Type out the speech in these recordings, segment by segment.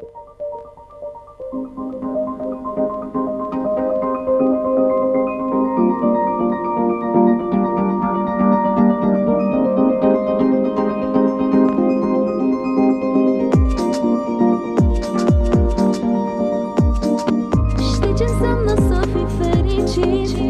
Știi ce înseamnă să fii fericit?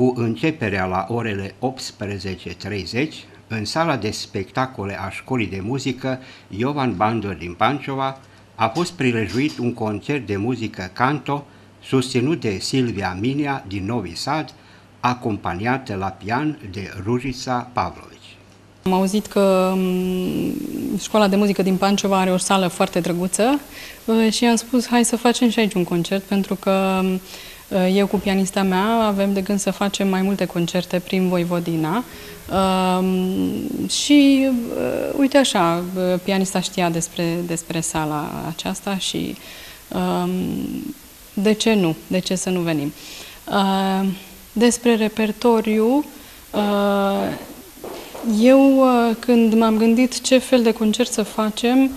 cu începerea la orele 18.30, în sala de spectacole a Școlii de Muzică Iovan Bandor din Panciova, a fost prilejuit un concert de muzică canto susținut de Silvia Minia din Novi Sad, acompaniată la pian de Rujița Pavlovici. Am auzit că mm, școala de muzică din Panciova are o sală foarte drăguță uh, și am spus hai să facem și aici un concert pentru că uh, eu cu pianista mea avem de gând să facem mai multe concerte prin Voivodina um, și uite așa, pianista știa despre, despre sala aceasta și um, de ce nu, de ce să nu venim. Uh, despre repertoriu, eu, uh, când m-am gândit ce fel de concert să facem, uh,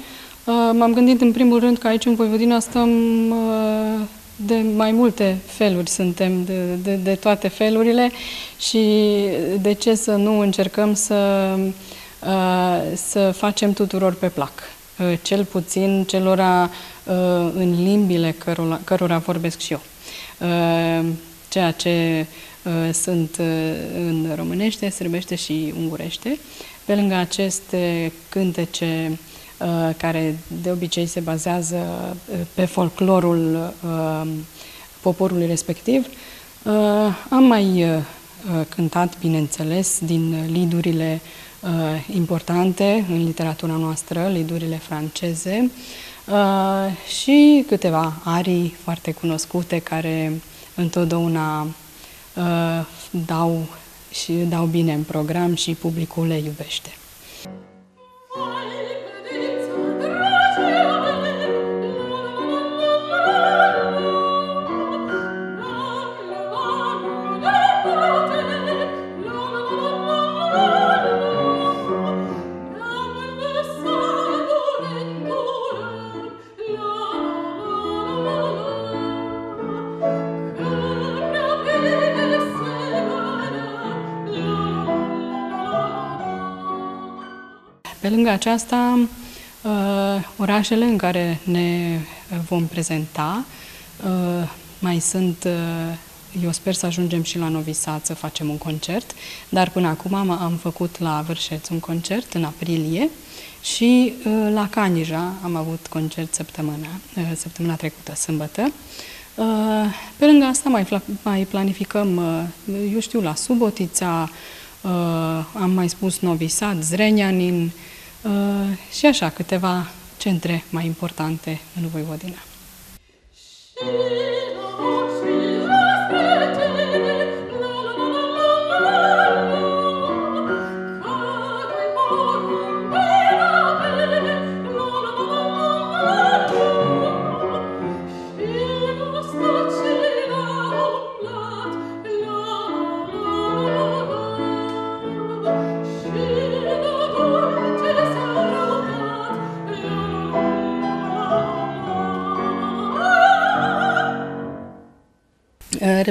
m-am gândit în primul rând că aici în Voivodina stăm uh, de mai multe feluri, suntem de, de, de toate felurile și de ce să nu încercăm să, să facem tuturor pe plac. Cel puțin celora în limbile cărora, cărora vorbesc și eu. Ceea ce Uh, sunt uh, în românește, sârbește și ungurește. Pe lângă aceste cântece uh, care de obicei se bazează pe folclorul poporului respectiv, am mai cântat, bineînțeles, din lidurile importante în literatura noastră, lidurile franceze, și câteva arii foarte cunoscute care întotdeauna dau și dau bine în program și publicul le iubește. Pe lângă aceasta, uh, orașele în care ne vom prezenta uh, mai sunt, uh, eu sper să ajungem și la Novi Sad să facem un concert, dar până acum am, am făcut la Vârșeț un concert în aprilie și la Canija am avut concert săptămâna, săptămâna trecută, sâmbătă. Pe lângă asta mai, mai planificăm, eu știu, la Subotița, am mai spus Novi Sad, Zrenianin, Uh, și așa câteva centre mai importante în Voivodina.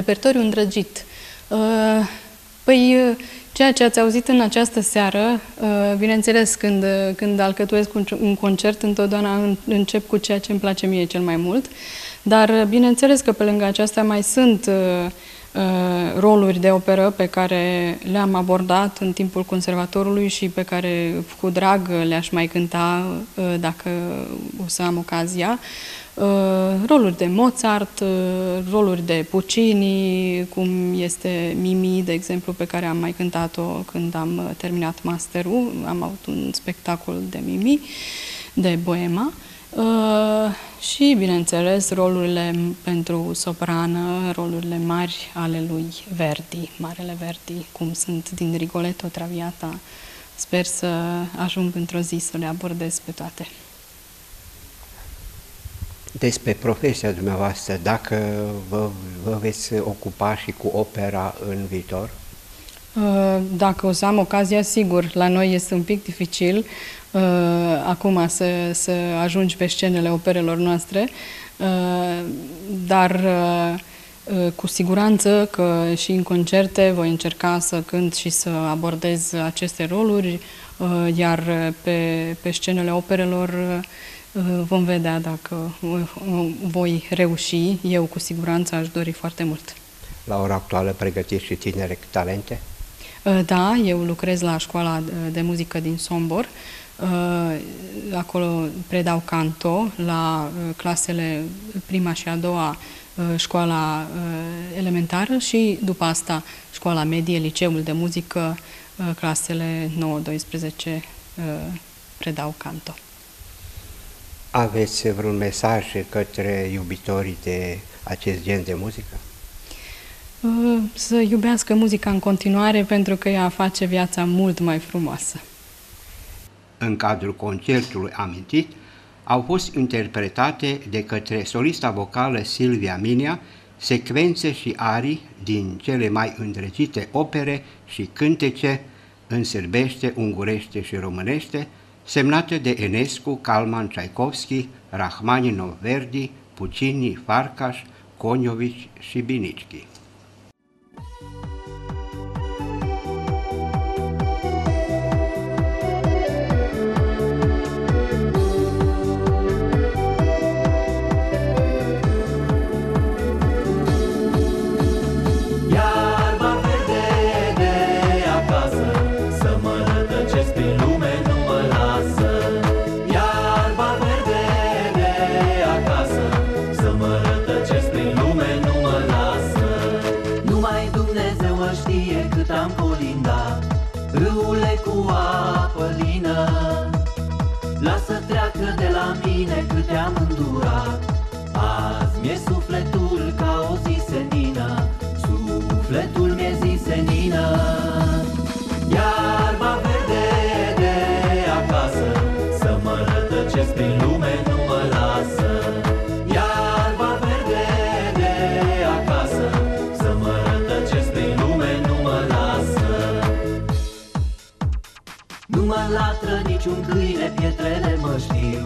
Repertoriu îndrăgit. Uh, păi, uh, ceea ce ați auzit în această seară, uh, bineînțeles, când, când alcătuiesc un concert, întotdeauna încep cu ceea ce îmi place mie cel mai mult, dar bineînțeles că pe lângă aceasta mai sunt roluri de operă pe care le-am abordat în timpul conservatorului și pe care cu drag le-aș mai cânta dacă o să am ocazia. Uh, roluri de Mozart, uh, roluri de Puccini, cum este Mimi, de exemplu, pe care am mai cântat-o când am uh, terminat masterul. Am avut un spectacol de Mimi, de Boema. Și, bineînțeles, rolurile pentru soprană, rolurile mari ale lui Verdi, Marele Verdi, cum sunt din Rigoletto Traviata. Sper să ajung într-o zi să le abordez pe toate despre profesia dumneavoastră, dacă vă, vă veți ocupa și cu opera în viitor? Uh, dacă o să am ocazia, sigur, la noi este un pic dificil uh, acum să, să ajungi pe scenele operelor noastre, uh, dar cu siguranță că și în concerte voi încerca să cânt și să abordez aceste roluri, iar pe, pe scenele operelor Uh, vom vedea dacă uh, voi reuși. Eu cu siguranță aș dori foarte mult. La ora actuală pregătiți și tinere talente? Uh, da, eu lucrez la școala de muzică din Sombor. Acolo predau canto la clasele prima și a doua școala elementară și după asta școala medie, liceul de muzică, clasele 9-12 predau canto. Aveți vreun mesaj către iubitorii de acest gen de muzică? Uh, să iubească muzica în continuare pentru că ea face viața mult mai frumoasă. În cadrul concertului amintit, au fost interpretate de către solista vocală Silvia Minia secvențe și arii din cele mai îndrăgite opere și cântece în sârbește, ungurește și românește, semnată de Enescu, Calman, Tchaikovsky, Rachmaninov, Verdi, Puccini, Farkas, Konjovic și Binicki. Nu mă latră niciun câine, pietrele mă știu.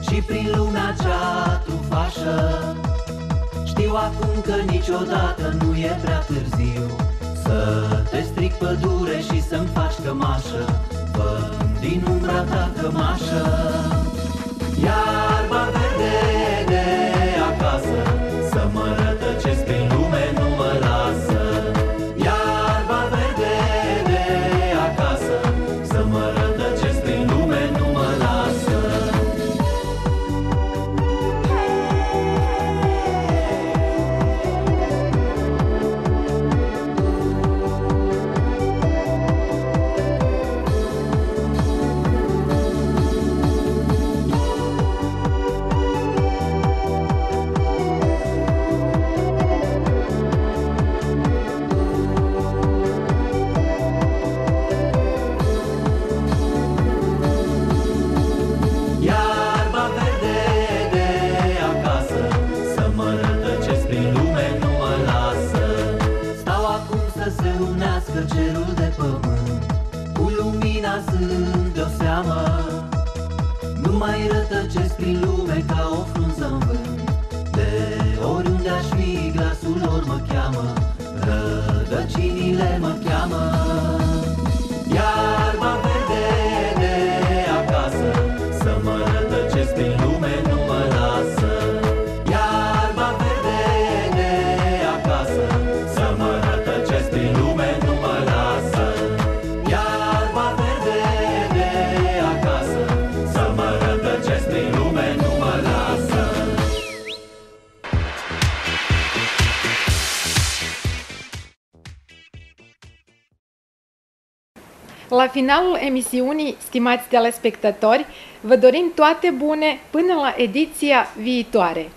Și prin lumea cea trufașă știu acum că niciodată nu e prea târziu. Să te stric pădure și să-mi faci cămașă Fă din umbra ta cămașă. Iarba verde unească cerul de pământ Cu lumina sând de-o seamă. Nu mai rătăcesc prin lume ca o frunză în vânt De oriunde aș fi, glasul lor mă cheamă Rădăcinile mă cheamă. Iarba verde La finalul emisiunii, stimați telespectatori, vă dorim toate bune până la ediția viitoare.